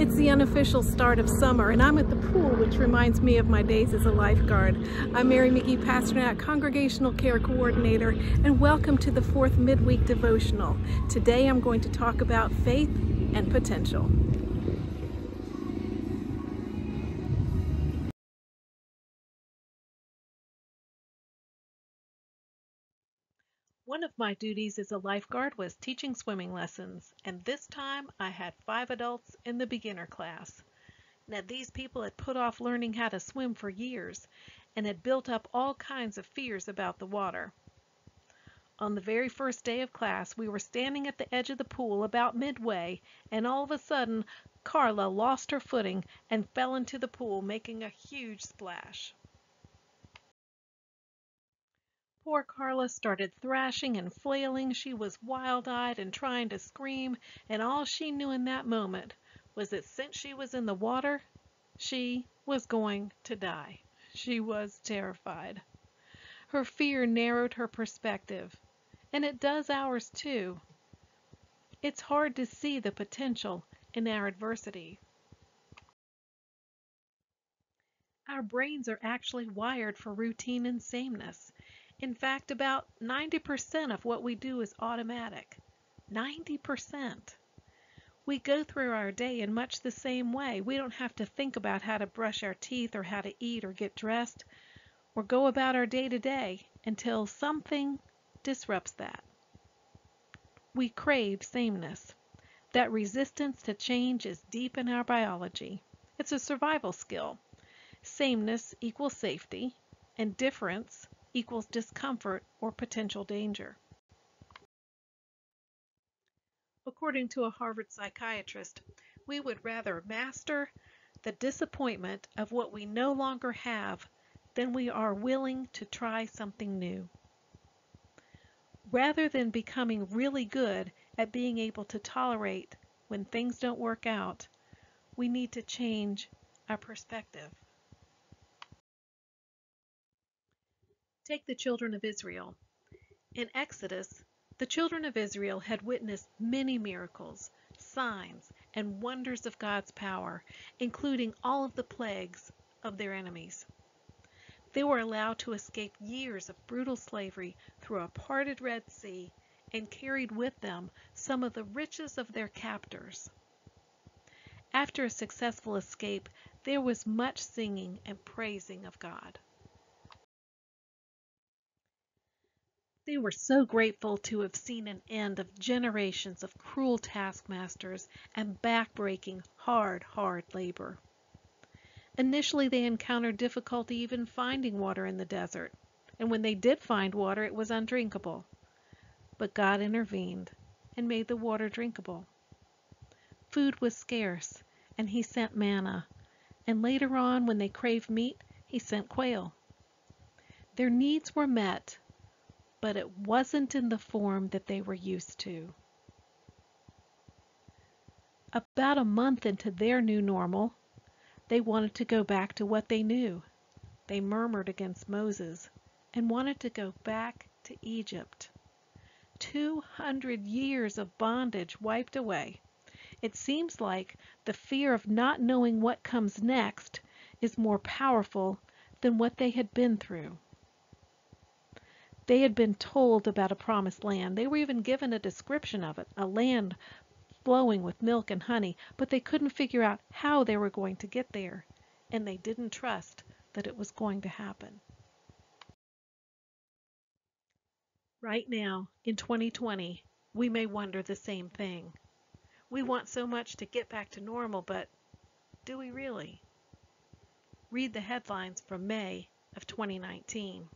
It's the unofficial start of summer and I'm at the pool which reminds me of my days as a lifeguard. I'm Mary McGee Pasternak, Congregational Care Coordinator and welcome to the fourth midweek devotional. Today I'm going to talk about faith and potential. One of my duties as a lifeguard was teaching swimming lessons, and this time I had five adults in the beginner class. Now these people had put off learning how to swim for years and had built up all kinds of fears about the water. On the very first day of class we were standing at the edge of the pool about midway and all of a sudden Carla lost her footing and fell into the pool making a huge splash. Poor Carla started thrashing and flailing. She was wild-eyed and trying to scream, and all she knew in that moment was that since she was in the water, she was going to die. She was terrified. Her fear narrowed her perspective, and it does ours too. It's hard to see the potential in our adversity. Our brains are actually wired for routine and sameness. In fact, about 90% of what we do is automatic. 90%. We go through our day in much the same way. We don't have to think about how to brush our teeth or how to eat or get dressed or go about our day to day until something disrupts that. We crave sameness. That resistance to change is deep in our biology. It's a survival skill. Sameness equals safety, and difference equals discomfort or potential danger. According to a Harvard psychiatrist, we would rather master the disappointment of what we no longer have than we are willing to try something new. Rather than becoming really good at being able to tolerate when things don't work out, we need to change our perspective. Take the children of Israel. In Exodus, the children of Israel had witnessed many miracles, signs, and wonders of God's power, including all of the plagues of their enemies. They were allowed to escape years of brutal slavery through a parted Red Sea and carried with them some of the riches of their captors. After a successful escape, there was much singing and praising of God. They were so grateful to have seen an end of generations of cruel taskmasters and back-breaking, hard, hard labor. Initially they encountered difficulty even finding water in the desert, and when they did find water it was undrinkable. But God intervened and made the water drinkable. Food was scarce, and he sent manna, and later on when they craved meat, he sent quail. Their needs were met, but it wasn't in the form that they were used to. About a month into their new normal, they wanted to go back to what they knew. They murmured against Moses and wanted to go back to Egypt. 200 years of bondage wiped away. It seems like the fear of not knowing what comes next is more powerful than what they had been through. They had been told about a promised land. They were even given a description of it, a land flowing with milk and honey, but they couldn't figure out how they were going to get there, and they didn't trust that it was going to happen. Right now, in 2020, we may wonder the same thing. We want so much to get back to normal, but do we really? Read the headlines from May of 2019.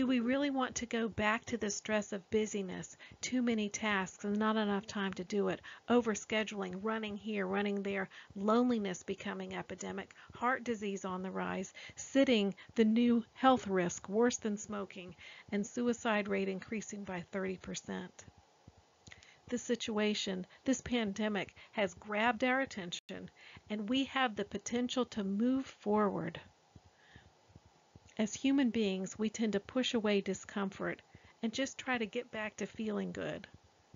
Do we really want to go back to the stress of busyness, too many tasks and not enough time to do it, overscheduling, running here, running there, loneliness becoming epidemic, heart disease on the rise, sitting the new health risk worse than smoking, and suicide rate increasing by 30%? This situation, this pandemic, has grabbed our attention, and we have the potential to move forward. As human beings, we tend to push away discomfort and just try to get back to feeling good.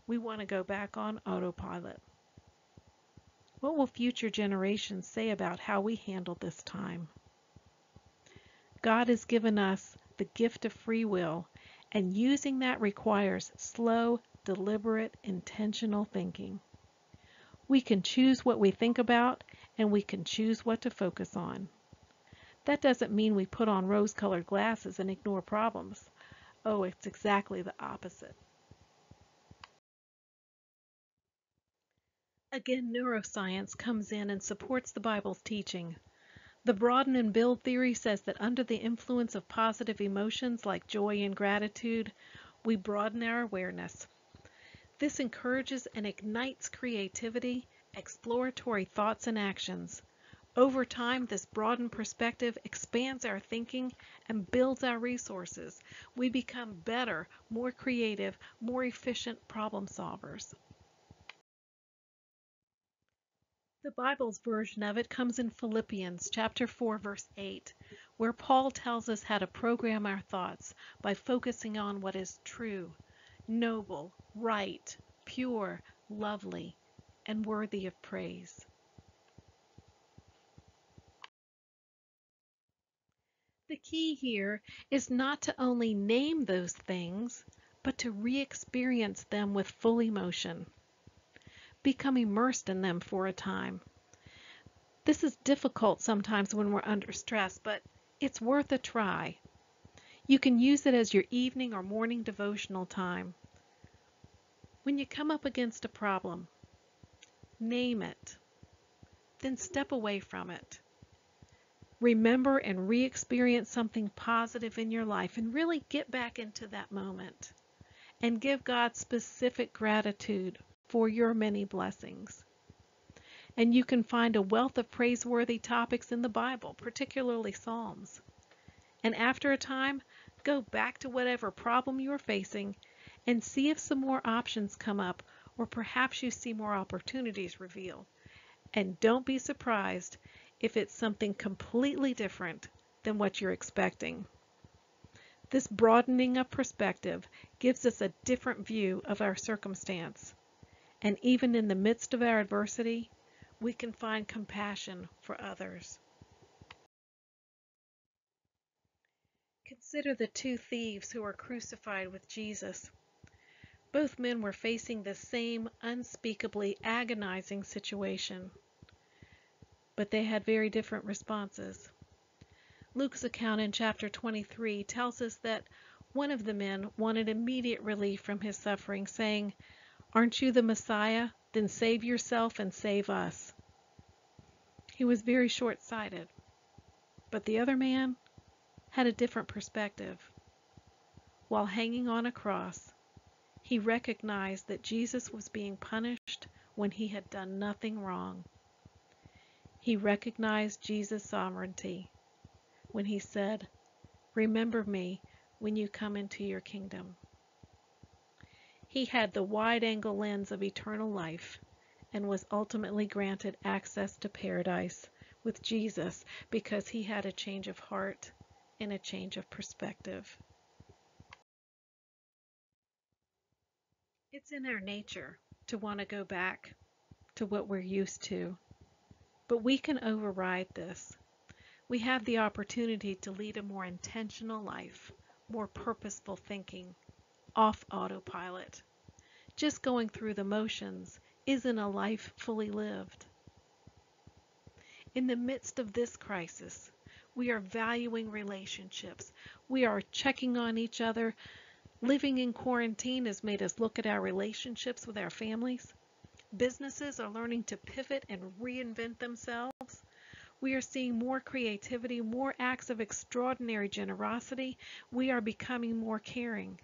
We want to go back on autopilot. What will future generations say about how we handled this time? God has given us the gift of free will, and using that requires slow, deliberate, intentional thinking. We can choose what we think about, and we can choose what to focus on. That doesn't mean we put on rose-colored glasses and ignore problems. Oh, it's exactly the opposite. Again, neuroscience comes in and supports the Bible's teaching. The broaden and build theory says that under the influence of positive emotions like joy and gratitude, we broaden our awareness. This encourages and ignites creativity, exploratory thoughts and actions. Over time, this broadened perspective expands our thinking and builds our resources. We become better, more creative, more efficient problem solvers. The Bible's version of it comes in Philippians chapter 4 verse 8, where Paul tells us how to program our thoughts by focusing on what is true, noble, right, pure, lovely, and worthy of praise. The key here is not to only name those things, but to re-experience them with full emotion. Become immersed in them for a time. This is difficult sometimes when we're under stress, but it's worth a try. You can use it as your evening or morning devotional time. When you come up against a problem, name it, then step away from it remember and re experience something positive in your life and really get back into that moment and give God specific gratitude for your many blessings. And you can find a wealth of praiseworthy topics in the Bible, particularly Psalms. And after a time, go back to whatever problem you're facing and see if some more options come up or perhaps you see more opportunities revealed. And don't be surprised if it's something completely different than what you're expecting. This broadening of perspective gives us a different view of our circumstance. And even in the midst of our adversity, we can find compassion for others. Consider the two thieves who were crucified with Jesus. Both men were facing the same unspeakably agonizing situation but they had very different responses. Luke's account in chapter 23 tells us that one of the men wanted immediate relief from his suffering, saying, Aren't you the Messiah? Then save yourself and save us. He was very short sighted. But the other man had a different perspective. While hanging on a cross, he recognized that Jesus was being punished when he had done nothing wrong. He recognized Jesus' sovereignty when he said, Remember me when you come into your kingdom. He had the wide angle lens of eternal life and was ultimately granted access to paradise with Jesus because he had a change of heart and a change of perspective. It's in our nature to want to go back to what we're used to but we can override this. We have the opportunity to lead a more intentional life, more purposeful thinking, off autopilot. Just going through the motions isn't a life fully lived. In the midst of this crisis, we are valuing relationships. We are checking on each other. Living in quarantine has made us look at our relationships with our families. Businesses are learning to pivot and reinvent themselves. We are seeing more creativity, more acts of extraordinary generosity. We are becoming more caring.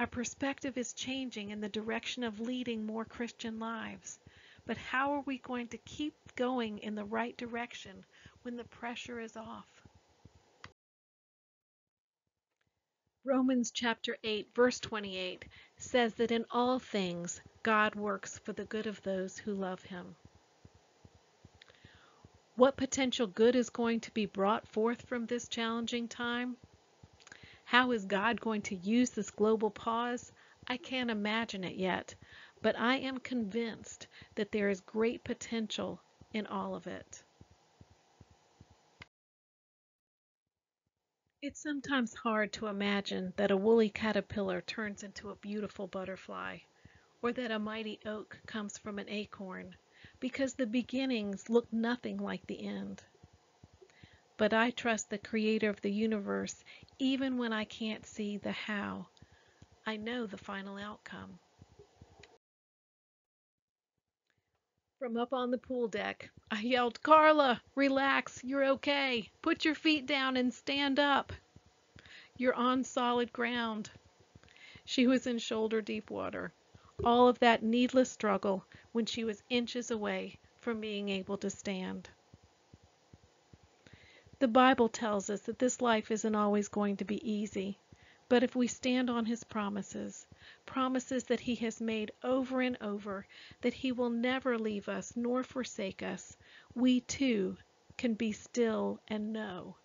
Our perspective is changing in the direction of leading more Christian lives. But how are we going to keep going in the right direction when the pressure is off? Romans chapter 8 verse 28 says that in all things God works for the good of those who love him. What potential good is going to be brought forth from this challenging time? How is God going to use this global pause? I can't imagine it yet, but I am convinced that there is great potential in all of it. It's sometimes hard to imagine that a woolly caterpillar turns into a beautiful butterfly, or that a mighty oak comes from an acorn, because the beginnings look nothing like the end. But I trust the Creator of the universe even when I can't see the how. I know the final outcome. From up on the pool deck, I yelled, Carla, relax, you're okay. Put your feet down and stand up. You're on solid ground. She was in shoulder deep water. All of that needless struggle when she was inches away from being able to stand. The Bible tells us that this life isn't always going to be easy, but if we stand on His promises, promises that He has made over and over that He will never leave us nor forsake us, we too can be still and know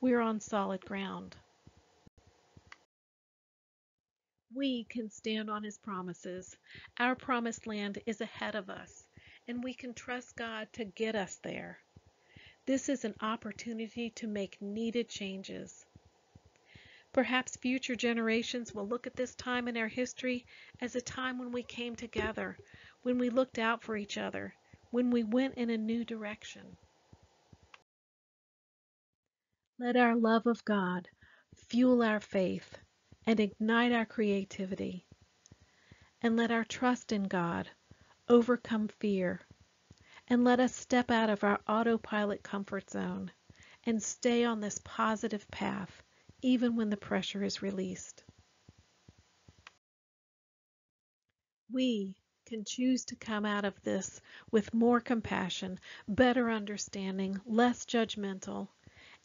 we're on solid ground. We can stand on His promises. Our promised land is ahead of us, and we can trust God to get us there. This is an opportunity to make needed changes. Perhaps future generations will look at this time in our history as a time when we came together, when we looked out for each other, when we went in a new direction. Let our love of God fuel our faith and ignite our creativity. And let our trust in God overcome fear. And let us step out of our autopilot comfort zone and stay on this positive path even when the pressure is released. We can choose to come out of this with more compassion, better understanding, less judgmental,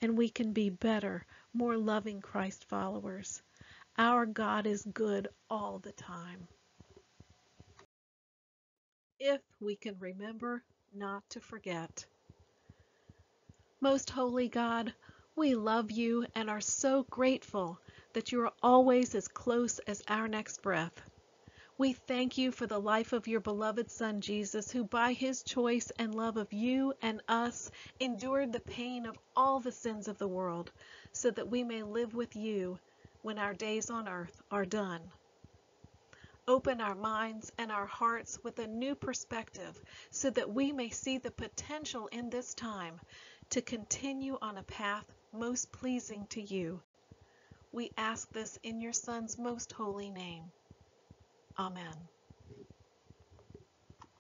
and we can be better, more loving Christ followers. Our God is good all the time. If we can remember not to forget. Most holy God, we love you and are so grateful that you are always as close as our next breath. We thank you for the life of your beloved Son Jesus, who by his choice and love of you and us endured the pain of all the sins of the world, so that we may live with you when our days on earth are done. Open our minds and our hearts with a new perspective so that we may see the potential in this time to continue on a path most pleasing to you. We ask this in your Son's most holy name. Amen.